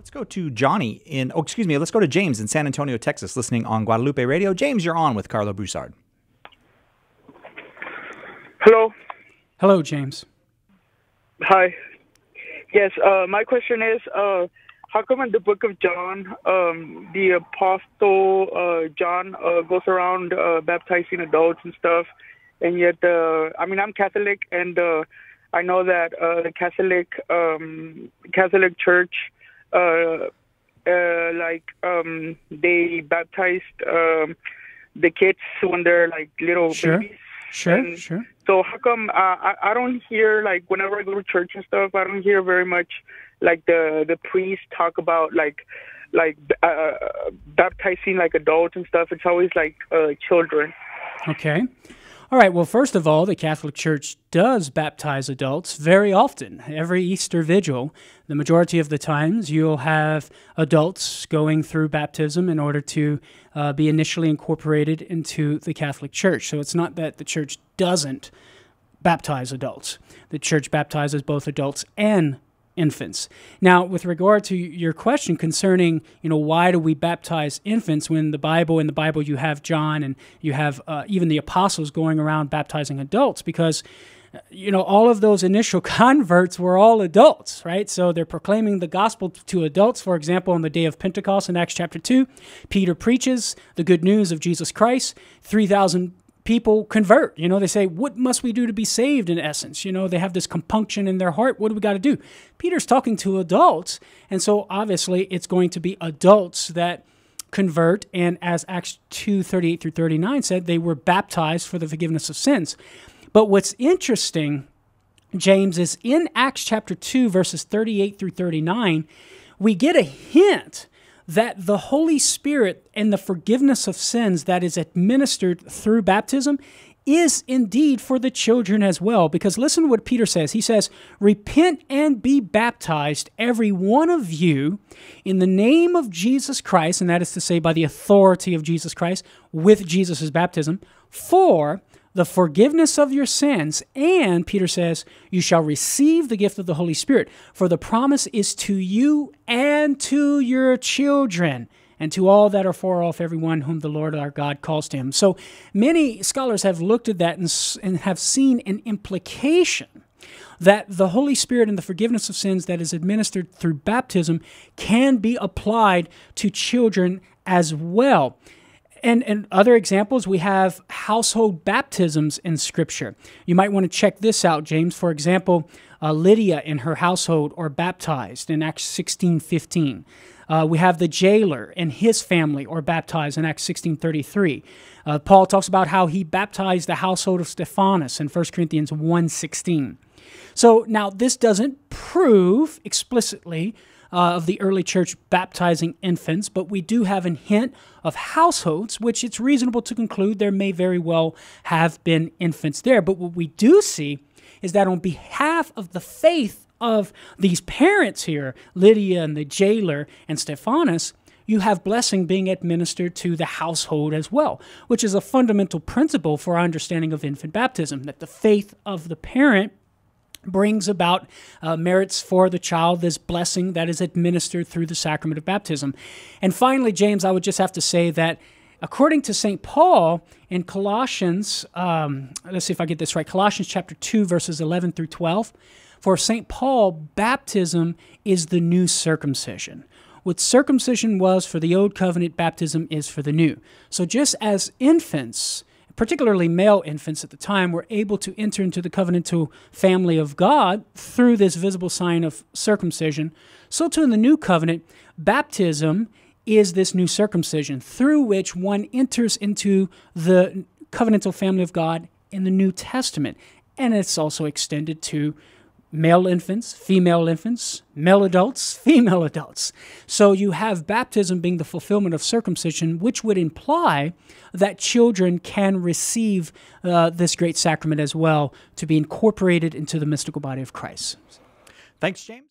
Let's go to Johnny in, oh, excuse me, let's go to James in San Antonio, Texas, listening on Guadalupe Radio. James, you're on with Karlo Broussard. Hello. Hello, James. Hi. Yes, uh, my question is uh, how come in the book of John, um, the apostle uh, John uh, goes around uh, baptizing adults and stuff, and yet, uh, I mean, I'm Catholic, and uh, I know that uh, the Catholic um, Catholic Church, like, um, they baptized um, the kids when they're like little Sure. babies. Sure, And sure. So how come uh, I I don't hear like whenever I go to church and stuff I don't hear very much like the the priest talk about like like uh, baptizing like adults and stuff. It's always like uh, children. Okay. All right. Well, first of all, the Catholic Church does baptize adults very often. Every Easter vigil, the majority of the times, you'll have adults going through baptism in order to uh, be initially incorporated into the Catholic Church. So it's not that the church doesn't baptize adults. The church baptizes both adults and infants. Now, with regard to your question concerning, you know, why do we baptize infants when the Bible in the Bible you have John and you have uh, even the apostles going around baptizing adults because uh, you know all of those initial converts were all adults right? So they're proclaiming the gospel to adults. For example on the day of pentecost in acts chapter 2 peter preaches the good news of jesus christ. 3000 people convert. You know, they say, What must we do to be saved, in essence? You know, they have this compunction in their heart. What do we got to do? Peter's talking to adults. And so obviously it's going to be adults that convert. And as Acts 2 38 through 39 said, they were baptized for the forgiveness of sins. But what's interesting, James, is in Acts chapter 2, verses 38 through 39, we get a hint that the Holy Spirit and the forgiveness of sins that is administered through baptism is indeed for the children as well. Because listen to what Peter says. He says, Repent and be baptized, every one of you, in the name of Jesus Christ, and that is to say, by the authority of Jesus Christ, with Jesus' baptism, for the forgiveness of your sins. And Peter says, You shall receive the gift of the Holy Spirit, for the promise is to you and to your children. And to all that are far off, everyone whom the Lord our God calls to him. So many scholars have looked at that and, and have seen an implication that the Holy Spirit and the forgiveness of sins that is administered through baptism can be applied to children as well. And, and other examples, we have household baptisms in Scripture. You might want to check this out, James. For example, uh, Lydia and her household are baptized in Acts 16 15. Uh, we have the jailer and his family are baptized in Acts 16:33. Uh, Paul talks about how he baptized the household of Stephanas in 1 Corinthians 1:16. So now this doesn't prove explicitly uh, of the early church baptizing infants, but we do have a hint of households, which it's reasonable to conclude there may very well have been infants there. But what we do see is that on behalf of the faith of these parents here, Lydia and the jailer and Stephanas, you have blessing being administered to the household as well, which is a fundamental principle for our understanding of infant baptism, that the faith of the parent brings about uh, merits for the child, this blessing that is administered through the sacrament of baptism. And finally, James, I would just have to say that according to St. Paul in Colossians, um, let's see if I get this right, Colossians chapter 2, verses 11 through 12, for St. Paul, baptism is the new circumcision. What circumcision was for the old covenant, baptism is for the new. So just as infants, particularly male infants at the time, were able to enter into the covenantal family of God through this visible sign of circumcision, so too in the new covenant, baptism is this new circumcision through which one enters into the covenantal family of God in the New Testament. And it's also extended to male infants, female infants, male adults, female adults. So you have baptism being the fulfillment of circumcision, which would imply that children can receive uh, this great sacrament as well to be incorporated into the mystical body of Christ. Thanks, James.